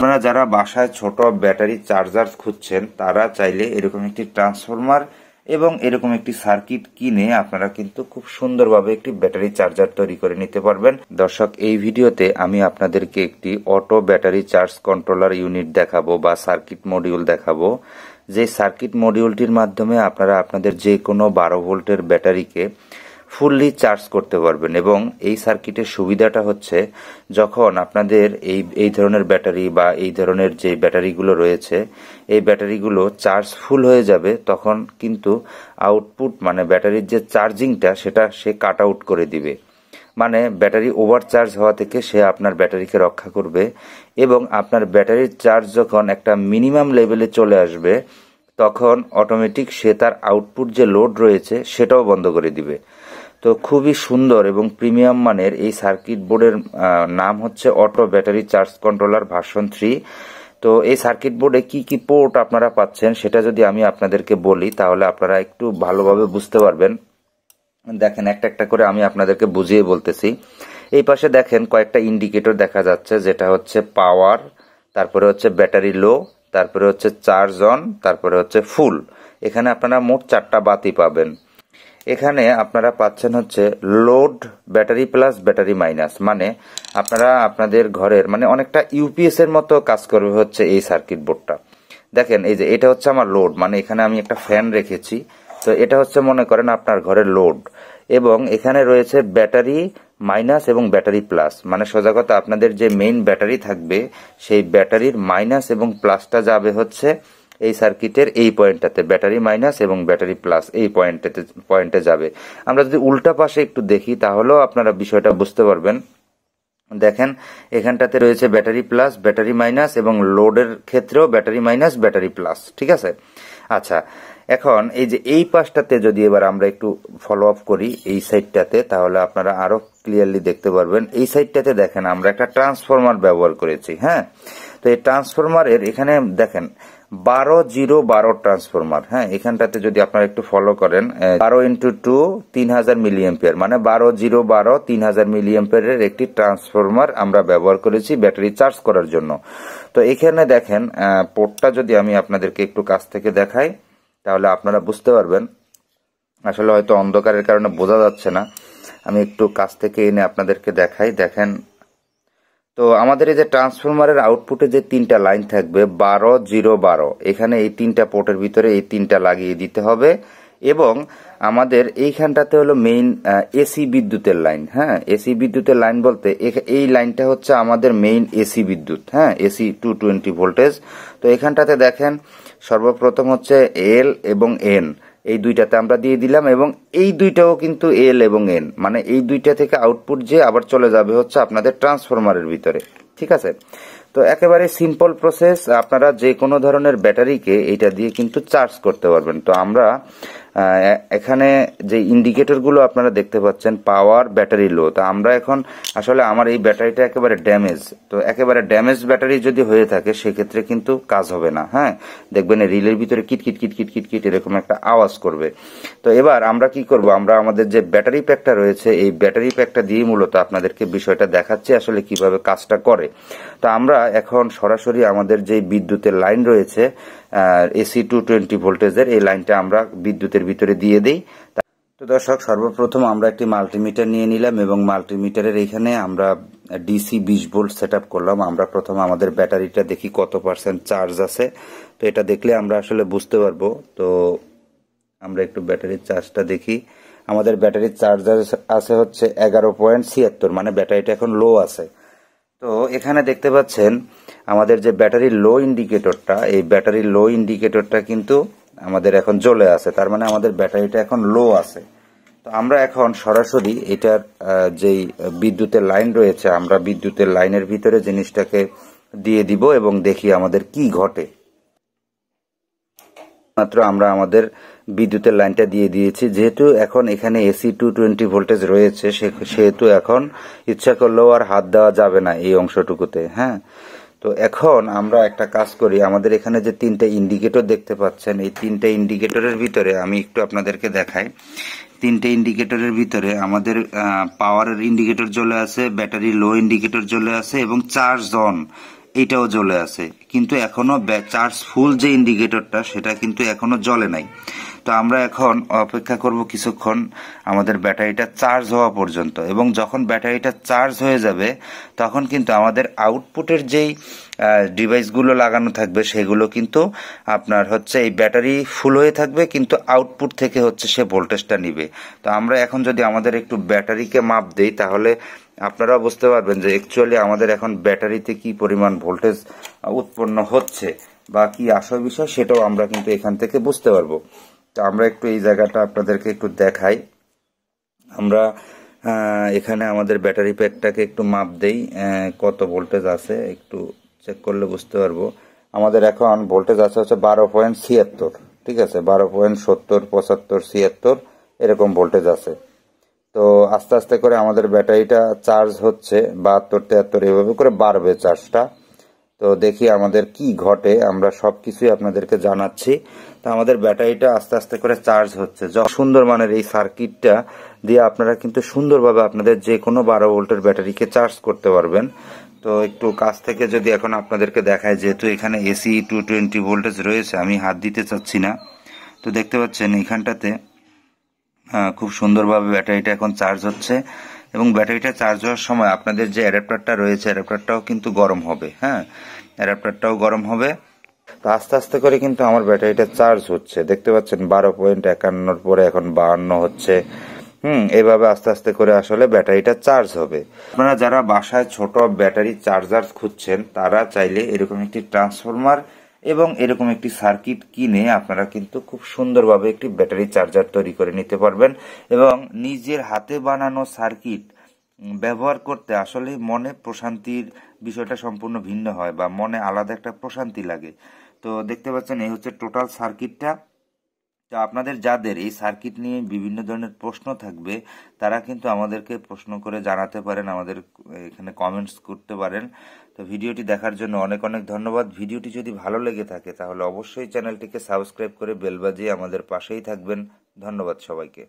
আপনারা যারা বাসায় ছোট ব্যাটারি চার্জার খুঁজছেন, তারা চাইলে এরকম একটি ট্রান্সফরমার এবং এরকম একটি সার্কিট কিনে আপনারা কিন্তু খুব সুন্দরভাবে একটি ব্যাটারি চার্জার তৈরি করে নিতে পারবেন। দর্শক, এই ভিডিওতে আমি আপনাদেরকে একটি auto battery charge controller unit দেখাবো বা সার্কিট মডিউল দেখাবো। যে সার্কিট মডিউলটির মাধ্যমে আপনারা আপনাদের যে কোনো বারো ভোল্টের ব্যাটারিকে ফুললি চার্জ করতে পারবেন এবং এই সার্কিটের সুবিধাটা হচ্ছে যখন আপনাদের এই এই ধরনের ব্যাটারি বা এই ধরনের যে ব্যাটারিগুলো রয়েছে, এই ব্যাটারিগুলো চার্জ ফুল হয়ে যাবে, তখন কিন্তু আউটপুট মানে ব্যাটারির যে চার্জিংটা সেটা সে কাট আউট করে দিবে। মানে ব্যাটারি ওভার চার্জ হওয়া থেকে সে আপনার ব্যাটারিকে রক্ষা করবে এবং আপনার ব্যাটারির চার্জ যখন একটা মিনিমাম লেভেলে চলে আসবে, তখন অটোমেটিক সে তার আউটপুট যে লোড রয়েছে সেটাও বন্ধ করে দিবে। তো খুবই সুন্দর এবং প্রিমিয়াম মানের এই সার্কিট বোর্ডের নাম হচ্ছে auto battery charge controller version three. তো এই সার্কিট বোর্ডে কি কি পোর্ট আপনারা পাচ্ছেন সেটা যদি আমি আপনাদেরকে বলি, তাহলে আপনারা একটু ভালোভাবে বুঝতে পারবেন। দেখেন, একটা একটা করে আমি আপনাদেরকে বুঝিয়ে বলতেছি। এই পাশে দেখেন, কয়েকটা ইন্ডিকেটর দেখা যাচ্ছে, যেটা হচ্ছে পাওয়ার তারপরে হচ্ছে ব্যাটারি লো তারপরে হচ্ছে চার্জ অন তারপরে হচ্ছে ফুল এখানে আপনারা মোট চারটা বাতি পাবেন। এখানে আপনারা পাচ্ছেন হচ্ছে load battery plus battery minus মানে আপনারা আপনাদের ঘরের মানে অনেকটা ইউপিএস এর মতো কাজ করবে হচ্ছে এই সার্কিট বোর্ডটা দেখেন, এই যে এটা হচ্ছে আমার লোড মানে এখানে আমি একটা ফ্যান রেখেছি। তো এটা হচ্ছে মনে করেন আপনার ঘরের লোড এবং এখানে রয়েছে ব্যাটারি মাইনাস এবং ব্যাটারি প্লাস মানে সোজা কথা, আপনাদের যে মেইন ব্যাটারি থাকবে, সেই ব্যাটারির মাইনাস এবং প্লাসটা যাবে হচ্ছে এই সার্কিটের এই পয়েন্টটাতে। ব্যাটারি মাইনাস এবং ব্যাটারি প্লাস এই পয়েন্টটাতে পয়েন্টে যাবে। আমরা যদি উল্টা পাশে একটু দেখি, তাহলেও আপনারা বিষয়টা বুঝতে পারবেন। দেখেন, এখানটাতে রয়েছে ব্যাটারি প্লাস, ব্যাটারি মাইনাস এবং লোডের ক্ষেত্রেও ব্যাটারি মাইনাস, ব্যাটারি প্লাস। ঠিক আছে? আচ্ছা এখন এই যে এই পাশটাতে যদি এবার আমরা একটু ফলো আপ করি এই সাইডটাতে তাহলে আপনারা আরও ক্লিয়ারলি দেখতে পারবেন। এই সাইডটাতে দেখেন, আমরা একটা ট্রান্সফরমার ব্যবহার করেছি হ্যাঁ? তো এই ট্রান্সফরমারের এখানে দেখেন বারো জিরো বারো ট্রান্সফরমার হ্যাঁ এখানটাতে যদি আপনারা একটু ফলো করেন বারো ইন্টু টু তিন হাজার মিলিয়াম্পিয়ার মানে বারো জিরো বারো তিন হাজার মিলিয়াম্পিয়ারের একটি ট্রান্সফরমার আমরা ব্যবহার করেছি ব্যাটারি চার্জ করার জন্য। তো এখানে দেখেন পোর্টটা যদি আমি আপনাদেরকে একটু কাছ থেকে দেখাই, তাহলে আপনারা বুঝতে পারবেন। আসলে হয়তো অন্ধকারের কারণে বোঝা যাচ্ছে না। আমি একটু কাছ থেকে এনে আপনাদেরকে দেখাই। দেখেন তো আমাদের এই যে ট্রান্সফরমারের আউটপুটে যে তিনটা লাইন থাকবে, বারো জিরো বারো, এখানে এই তিনটা পোর্টের ভিতরে এই তিনটা লাগিয়ে দিতে হবে এবং আমাদের এইখানটাতে হলো মেইন এসি বিদ্যুতের লাইন হ্যাঁ? এসি বিদ্যুতের লাইন বলতে এই লাইনটা হচ্ছে আমাদের মেইন এসি বিদ্যুৎ হ্যাঁ? এসি টু টোয়েন্টি ভোল্টেজ তো এখানটাতে দেখেন, সর্বপ্রথম হচ্ছে এল এবং এন এই দুইটাতে আমরা দিয়ে দিলাম এবং এই দুইটাও কিন্তু এল এবং এন মানে এই দুইটা থেকে আউটপুট যে আবার চলে যাবে হচ্ছে আপনাদের ট্রান্সফরমারের ভিতরে। ঠিক আছে? তো একেবারে সিম্পল প্রসেস আপনারা যে কোনো ধরনের ব্যাটারিকে এটা দিয়ে কিন্তু চার্জ করতে পারবেন। তো আমরা এখানে যে ইন্ডিকেটরগুলো আপনারা দেখতে পাচ্ছেন পাওয়ার ব্যাটারি লো তা আমরা এখন আসলে আমার এই ব্যাটারিটা একেবারে ড্যামেজ তো একেবারে ড্যামেজ ব্যাটারি যদি হয়ে থাকে, সেক্ষেত্রে কিন্তু কাজ হবে না হ্যাঁ? দেখবেন রিলের ভিতরে কিটকিট কিটকিট কিটকিট এরকম একটা আওয়াজ করবে। তো এবার আমরা কি করব? আমরা আমাদের যে ব্যাটারি প্যাকটা রয়েছে, এই ব্যাটারি প্যাকটা দিয়ে মূলত আপনাদেরকে বিষয়টা দেখাচ্ছি আসলে কীভাবে কাজটা করে। তো আমরা এখন সরাসরি আমাদের যে বিদ্যুতের লাইন রয়েছে এসি টু টোয়েন্টি ভোল্টেজের এই লাইনটা আমরা বিদ্যুতের ভিতরে দিয়ে দিই। তো দর্শক, সর্বপ্রথম আমরা একটি মাল্টিমিটার নিয়ে নিলাম এবং মাল্টিমিটারের এখানে আমরা ডিসি বিশ ভোল্ট সেট করলাম। আমরা প্রথম আমাদের ব্যাটারিটা দেখি কত পার্সেন্ট চার্জ আছে। তো এটা দেখলে আমরা আসলে বুঝতে পারব। তো আমরা একটু ব্যাটারির চার্জটা দেখি। আমাদের ব্যাটারির চার্জ আছে হচ্ছে এগারো পয়েন্ট ছিয়াত্তর মানে ব্যাটারিটা এখন লো আছে। তো এখানে দেখতে পাচ্ছেন আমাদের যে ব্যাটারি লো ইন্ডিকেটরটা, এই ব্যাটারি লো ইন্ডিকেটরটা কিন্তু আমাদের এখন জ্বলে আছে। তার মানে আমাদের ব্যাটারিটা এখন লো আছে। তো আমরা এখন সরাসরি এটার যেই বিদ্যুতের লাইন রয়েছে, আমরা বিদ্যুতের লাইনের ভিতরে জিনিসটাকে দিয়ে দিব এবং দেখি আমাদের কি ঘটে। মাত্র আমরা আমাদের বিদ্যুতের লাইনটা দিয়ে দিয়েছি। যেহেতু এখন এখানে এসি টু টোয়েন্টি ভোল্টেজ রয়েছে সেহেতু এখন ইচ্ছা করলেও আর হাত দেওয়া যাবে না এই অংশটুকুতে হ্যাঁ? তো এখন আমরা একটা কাজ করি, আমাদের এখানে যে তিনটে ইন্ডিকেটর দেখতে পাচ্ছেন, এই তিনটে ইন্ডিকেটরের ভিতরে আমি একটু আপনাদেরকে দেখাই। তিনটে ইন্ডিকেটরের ভিতরে আমাদের পাওয়ারের ইন্ডিকেটর চলে আছে ব্যাটারি লো ইন্ডিকেটর চলে আছে এবং চার্জ অন এইটাও জ্বলে আছে কিন্তু এখনও চার্জ ফুল যে ইন্ডিকেটরটা সেটা কিন্তু এখনও জ্বলে নাই। তো আমরা এখন অপেক্ষা করব কিছুক্ষণ আমাদের ব্যাটারিটা চার্জ হওয়া পর্যন্ত। এবং যখন ব্যাটারিটা চার্জ হয়ে যাবে, তখন কিন্তু আমাদের আউটপুটের যেই ডিভাইসগুলো লাগানো থাকবে, সেগুলো কিন্তু আপনার হচ্ছে এই ব্যাটারি ফুল হয়ে থাকবে, কিন্তু আউটপুট থেকে হচ্ছে সে ভোল্টেজটা নিবে। তো আমরা এখন যদি আমাদের একটু ব্যাটারিকে মাপ দেই, তাহলে আপনারা বুঝতে পারবেন যে অ্যাকচুয়ালি আমাদের এখন ব্যাটারিতে কি পরিমাণ ভোল্টেজ উৎপন্ন হচ্ছে বা কি আসল বিষয় সেটাও আমরা কিন্তু এখান থেকে বুঝতে পারব। আমরা একটু এই জায়গাটা আপনাদেরকে একটু দেখাই। আমরা এখানে আমাদের ব্যাটারি প্যাকটাকে একটু মাপ দেই কত ভোল্টেজ আছে, একটু চেক করলে বুঝতে পারব। আমাদের এখন ভোল্টেজ আছে হচ্ছে বারো পয়েন্ট ছিয়াত্তর, ঠিক আছে? বারো পয়েন্ট সত্তর, পঁচাত্তর, ছিয়াত্তর, এরকম ভোল্টেজ আছে। তো আস্তে আস্তে করে আমাদের ব্যাটারিটা চার্জ হচ্ছে বাহাত্তর তেহাত্তর এভাবে করে বাড়বে চার্জটা। তো দেখি আমাদের কি ঘটে, আমরা সব কিছুই আপনাদেরকে জানাচ্ছি। তো আমাদের ব্যাটারিটা আস্তে আস্তে করে চার্জ হচ্ছে। সুন্দর মানের এই সার্কিটটা দিয়ে আপনারা কিন্তু সুন্দরভাবে আপনাদের যে কোনো বারো ভোল্টের ব্যাটারিকে চার্জ করতে পারবেন। তো একটু কাছ থেকে যদি এখন আপনাদেরকে দেখায়, যেহেতু এখানে এসি টু টোয়েন্টি ভোল্টেজ রয়েছে, আমি হাত দিতে চাচ্ছি না। তো দেখতে পাচ্ছেন এখানটাতে খুব সুন্দরভাবে ব্যাটারিটা এখন চার্জ হচ্ছে। এবং ব্যাটারিটা চার্জ হওয়ার সময় আপনাদের যে অ্যাডাপ্টারটা রয়েছে, অ্যাডাপ্টারটাও কিন্তু গরম হবে হ্যাঁ? অ্যাডাপ্টারটাও গরম হবে। তো আস্তে আস্তে করে কিন্তু আমার ব্যাটারিটা চার্জ হচ্ছে। দেখতে পাচ্ছেন, বারো পয়েন্ট একান্নর পরে এখন বাহান্ন হচ্ছে। হুম, এভাবে আস্তে আস্তে করে আসলে ব্যাটারিটা চার্জ হবে। আপনারা যারা বাসায় ছোট ব্যাটারি চার্জার খুঁজছেন, তারা চাইলে এরকম একটি ট্রান্সফরমার এবং এরকম একটি সার্কিট কিনে আপনারা কিন্তু খুব সুন্দরভাবে একটি ব্যাটারি চার্জার তৈরি করে নিতে পারবেন এবং নিজের হাতে বানানো সার্কিট ব্যবহার করতে আসলে মনে প্রশান্তির বিষয়টা সম্পূর্ণ ভিন্ন হয় বা মনে আলাদা একটা প্রশান্তি লাগে। তো দেখতে পাচ্ছেন, এই হচ্ছে টোটাল সার্কিটটা তো আপনাদের যাদের এই সার্কিট নিয়ে বিভিন্ন ধরনের প্রশ্ন থাকবে, তারা কিন্তু আমাদেরকে প্রশ্ন করে জানাতে পারেন, আমাদের এখানে কমেন্টস করতে পারেন। তো ভিডিওটি দেখার জন্য অনেক অনেক ধন্যবাদ। ভিডিওটি যদি ভালো লেগে থাকে, তাহলে অবশ্যই চ্যানেলটিকে সাবস্ক্রাইব করে বেল বাজিয়ে আমাদের পাশেই থাকবেন। ধন্যবাদ সবাইকে।